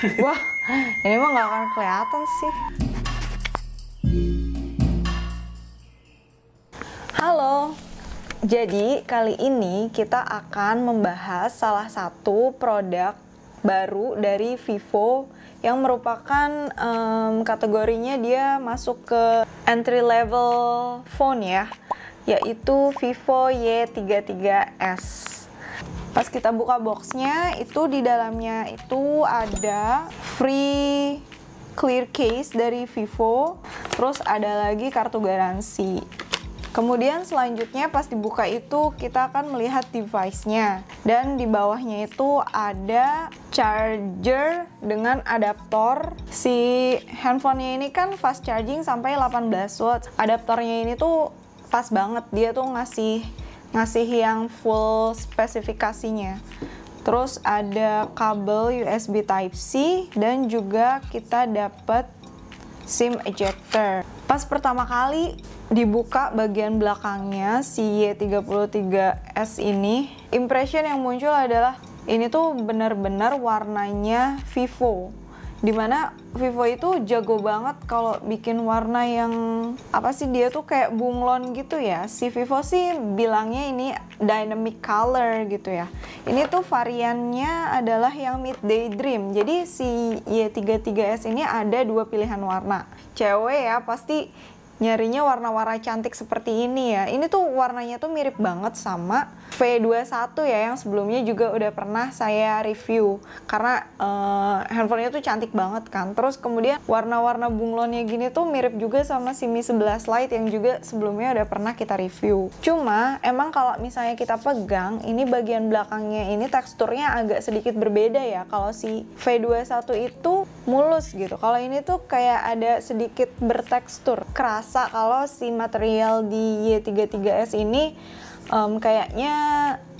Wah, ini mah nggak akan kelihatan sih. Halo, jadi kali ini kita akan membahas salah satu produk baru dari Vivo yang merupakan um, kategorinya dia masuk ke entry level phone ya, yaitu Vivo Y33s. Pas kita buka boxnya, itu di dalamnya itu ada free clear case dari Vivo, terus ada lagi kartu garansi. Kemudian selanjutnya pas dibuka itu kita akan melihat device-nya dan di bawahnya itu ada charger dengan adaptor. Si handphonenya ini kan fast charging sampai 18 watt. Adaptornya ini tuh pas banget, dia tuh ngasih ngasih yang full spesifikasinya. Terus ada kabel USB Type C dan juga kita dapat SIM ejector. Pas pertama kali dibuka bagian belakangnya si Y33S ini, impression yang muncul adalah ini tuh benar-benar warnanya Vivo. Di mana Vivo itu jago banget kalau bikin warna yang apa sih dia tuh kayak bunglon gitu ya. Si Vivo sih bilangnya ini dynamic color gitu ya. Ini tuh variannya adalah yang Midday Dream. Jadi si Y33S ini ada dua pilihan warna. Cewek ya pasti nyarinya warna-warna cantik seperti ini ya. Ini tuh warnanya tuh mirip banget sama V21 ya yang sebelumnya juga udah pernah saya review karena uh, handphonenya tuh cantik banget kan. Terus kemudian warna-warna bunglonnya gini tuh mirip juga sama si Mi 11 Lite yang juga sebelumnya udah pernah kita review. Cuma emang kalau misalnya kita pegang ini bagian belakangnya ini teksturnya agak sedikit berbeda ya. Kalau si V21 itu mulus gitu. Kalau ini tuh kayak ada sedikit bertekstur keras ngerasa kalau si material di Y33S ini um, kayaknya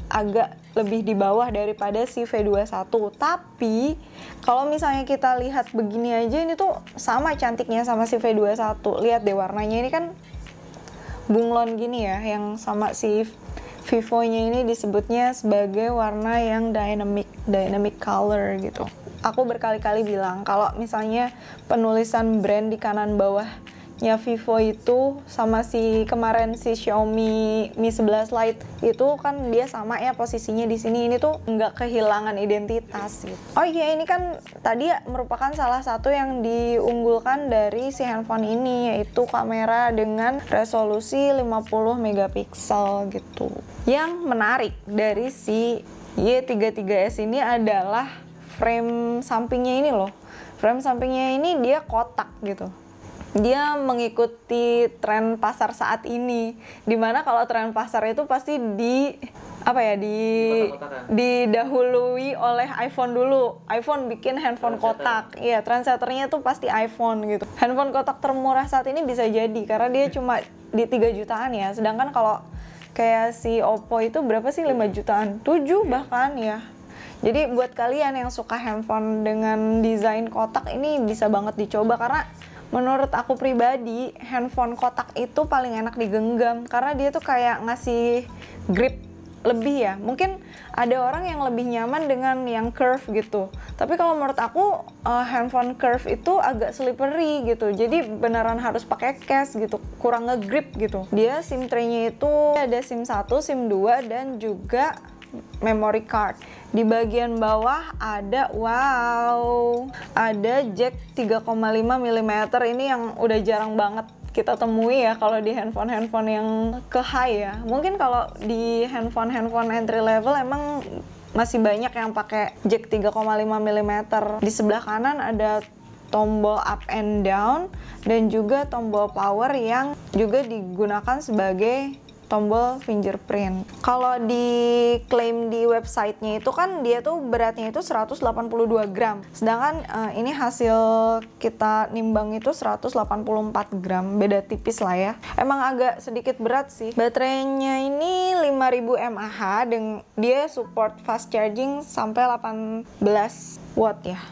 agak lebih di bawah daripada si V21 tapi kalau misalnya kita lihat begini aja ini tuh sama cantiknya sama si V21 lihat deh warnanya ini kan bunglon gini ya yang sama si Vivo nya ini disebutnya sebagai warna yang dynamic dynamic color gitu. Aku berkali-kali bilang kalau misalnya penulisan brand di kanan bawah ya Vivo itu sama si kemarin si Xiaomi Mi 11 Lite itu kan dia sama ya posisinya di sini ini tuh nggak kehilangan identitas gitu. Oh iya ini kan tadi merupakan salah satu yang diunggulkan dari si handphone ini yaitu kamera dengan resolusi 50 megapiksel gitu. Yang menarik dari si Y33s ini adalah frame sampingnya ini loh. Frame sampingnya ini dia kotak gitu dia mengikuti tren pasar saat ini di mana kalau tren pasar itu pasti di apa ya di didahului oleh iPhone dulu. iPhone bikin handphone kotak. Iya trendsetternya tuh pasti iPhone gitu. Handphone kotak termurah saat ini bisa jadi karena dia cuma di 3 jutaan ya. Sedangkan kalau kayak si Oppo itu berapa sih? 5 jutaan. 7 bahkan ya. Jadi buat kalian yang suka handphone dengan desain kotak ini bisa banget dicoba karena menurut aku pribadi handphone kotak itu paling enak digenggam karena dia tuh kayak ngasih grip lebih ya. Mungkin ada orang yang lebih nyaman dengan yang curve gitu. Tapi kalau menurut aku uh, handphone curve itu agak slippery gitu. Jadi beneran harus pakai case gitu kurang ngegrip gitu. Dia sim tray-nya itu ada sim 1, sim 2 dan juga memory card. Di bagian bawah ada wow, ada jack 3,5 mm ini yang udah jarang banget kita temui ya kalau di handphone-handphone yang ke high ya. Mungkin kalau di handphone-handphone entry level emang masih banyak yang pakai jack 3,5 mm. Di sebelah kanan ada tombol up and down dan juga tombol power yang juga digunakan sebagai tombol fingerprint. Kalau diklaim di websitenya itu kan dia tuh beratnya itu 182 gram. Sedangkan uh, ini hasil kita nimbang itu 184 gram. Beda tipis lah ya. Emang agak sedikit berat sih. Baterainya ini 5000 mAh dan dia support fast charging sampai 18 watt ya.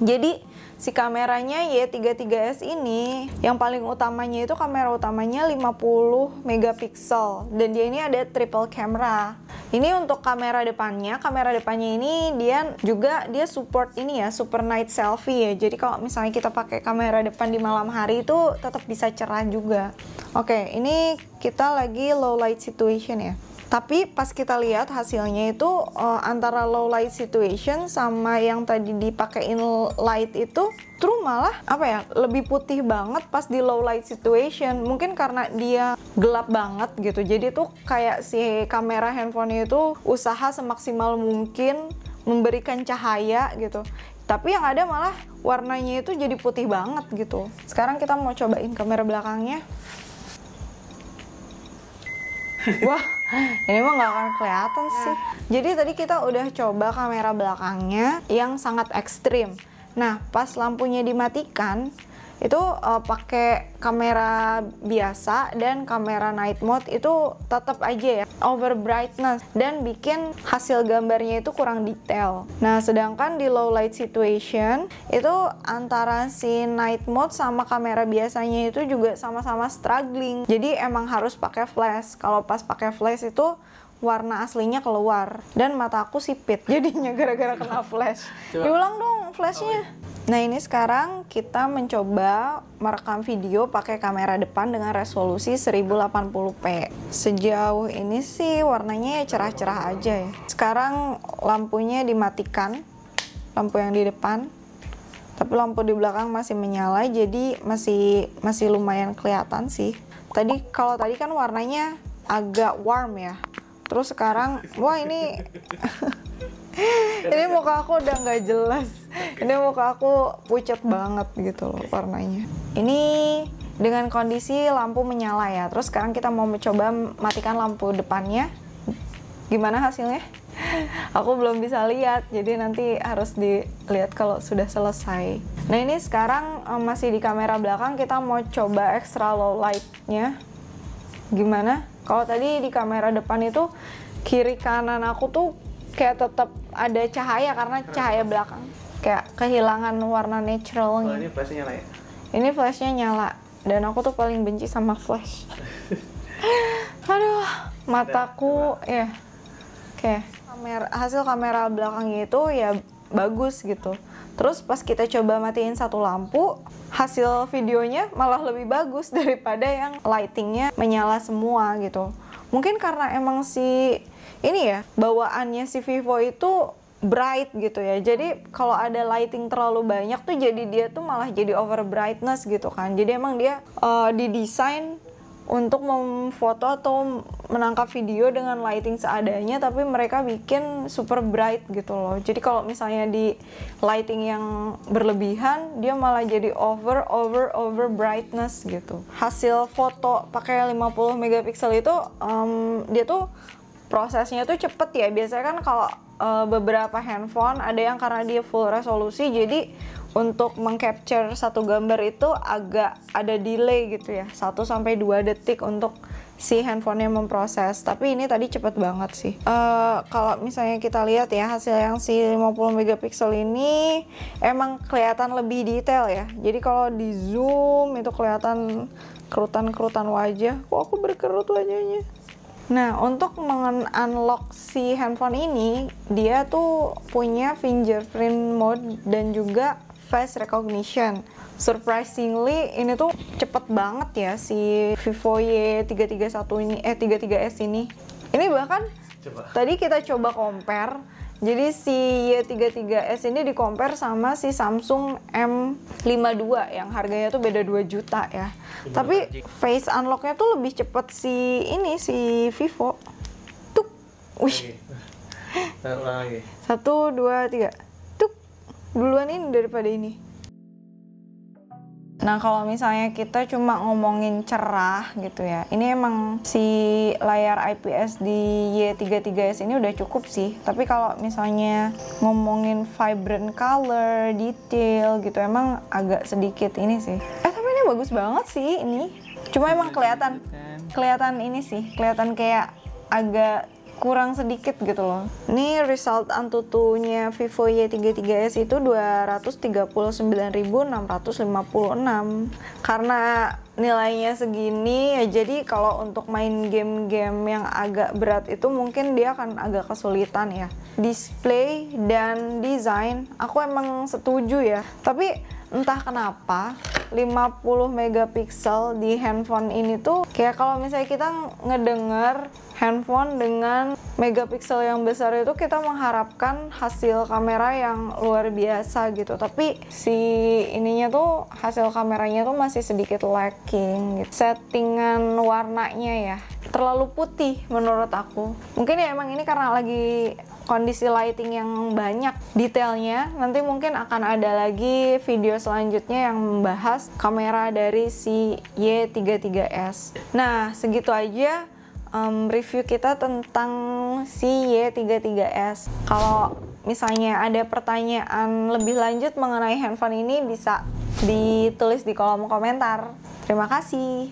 Jadi si kameranya Y33s ini yang paling utamanya itu kamera utamanya 50 megapiksel dan dia ini ada triple camera. Ini untuk kamera depannya, kamera depannya ini dia juga dia support ini ya, super night selfie ya. Jadi kalau misalnya kita pakai kamera depan di malam hari itu tetap bisa cerah juga. Oke, ini kita lagi low light situation ya. Tapi pas kita lihat hasilnya itu uh, antara low light situation sama yang tadi dipakein light itu true malah apa ya lebih putih banget pas di low light situation. Mungkin karena dia gelap banget gitu. Jadi tuh kayak si kamera handphone itu usaha semaksimal mungkin memberikan cahaya gitu. Tapi yang ada malah warnanya itu jadi putih banget gitu. Sekarang kita mau cobain kamera belakangnya. Wah, ini mah nggak akan kelihatan sih. Jadi tadi kita udah coba kamera belakangnya yang sangat ekstrim. Nah, pas lampunya dimatikan, itu uh, pakai kamera biasa dan kamera night mode itu tetap aja ya over brightness dan bikin hasil gambarnya itu kurang detail. Nah, sedangkan di low light situation itu antara si night mode sama kamera biasanya itu juga sama-sama struggling. Jadi emang harus pakai flash. Kalau pas pakai flash itu warna aslinya keluar dan mata aku sipit jadinya gara-gara kena flash. Diulang dong flashnya. Nah ini sekarang kita mencoba merekam video pakai kamera depan dengan resolusi 1080p. Sejauh ini sih warnanya ya cerah-cerah aja ya. Sekarang lampunya dimatikan, lampu yang di depan. Tapi lampu di belakang masih menyala, jadi masih masih lumayan kelihatan sih. Tadi kalau tadi kan warnanya agak warm ya. Terus sekarang, wah ini ini muka aku udah nggak jelas. Ini muka aku pucat banget gitu loh warnanya. Ini dengan kondisi lampu menyala ya. Terus sekarang kita mau mencoba matikan lampu depannya. Gimana hasilnya? Aku belum bisa lihat jadi nanti harus dilihat kalau sudah selesai. Nah ini sekarang um, masih di kamera belakang kita mau coba extra low lightnya. Gimana? Kalau tadi di kamera depan itu kiri kanan aku tuh kayak tetap ada cahaya karena cahaya belakang kayak kehilangan warna naturalnya. Oh, ini flashnya nyala ya? Ini flashnya nyala dan aku tuh paling benci sama flash. Aduh, mataku ya. Oke, kamera hasil kamera belakangnya itu ya bagus gitu. Terus pas kita coba matiin satu lampu, hasil videonya malah lebih bagus daripada yang lightingnya menyala semua gitu. Mungkin karena emang si ini ya bawaannya si Vivo itu bright gitu ya. Jadi kalau ada lighting terlalu banyak tuh jadi dia tuh malah jadi over brightness gitu kan. Jadi emang dia uh, didesain untuk memfoto atau menangkap video dengan lighting seadanya tapi mereka bikin super bright gitu loh. Jadi kalau misalnya di lighting yang berlebihan dia malah jadi over over over brightness gitu. Hasil foto pakai 50 megapiksel itu um, dia tuh prosesnya tuh cepet ya. Biasanya kan kalau uh, beberapa handphone ada yang karena dia full resolusi jadi untuk mengcapture satu gambar itu agak ada delay gitu ya. 1 sampai 2 detik untuk si handphonenya memproses. Tapi ini tadi cepet banget sih. Uh, kalau misalnya kita lihat ya hasil yang si 50 megapiksel ini emang kelihatan lebih detail ya. Jadi kalau di zoom itu kelihatan kerutan-kerutan wajah. Kok aku berkerut wajahnya. Nah, untuk mengunlock si handphone ini, dia tuh punya fingerprint mode dan juga face recognition. Surprisingly, ini tuh cepet banget ya si Vivo Y331 ini, eh 33s ini. Ini bahkan coba. tadi kita coba compare jadi si Y33s ini di compare sama si Samsung M52 yang harganya tuh beda 2 juta ya. Tapi face unlocknya tuh lebih cepet si ini si Vivo. Tuk. Wih. Satu, dua, tiga. Duluan ini daripada ini. Nah kalau misalnya kita cuma ngomongin cerah gitu ya, ini emang si layar IPS di Y33s ini udah cukup sih. Tapi kalau misalnya ngomongin vibrant color, detail gitu, emang agak sedikit ini sih. Eh tapi ini bagus banget sih ini. Cuma emang kelihatan, kelihatan ini sih, kelihatan kayak agak kurang sedikit gitu loh. Ini result Antutu-nya Vivo Y33s itu 239.656. Karena nilainya segini ya jadi kalau untuk main game-game yang agak berat itu mungkin dia akan agak kesulitan ya. Display dan desain aku emang setuju ya. Tapi entah kenapa 50 megapiksel di handphone ini tuh kayak kalau misalnya kita ngedenger handphone dengan megapiksel yang besar itu kita mengharapkan hasil kamera yang luar biasa gitu. Tapi si ininya tuh hasil kameranya tuh masih sedikit lacking gitu. settingan warnanya ya terlalu putih menurut aku. Mungkin ya emang ini karena lagi kondisi lighting yang banyak detailnya. Nanti mungkin akan ada lagi video selanjutnya yang membahas kamera dari si Y33s nah segitu aja um, review kita tentang si Y33s kalau misalnya ada pertanyaan lebih lanjut mengenai handphone ini bisa ditulis di kolom komentar. Terima kasih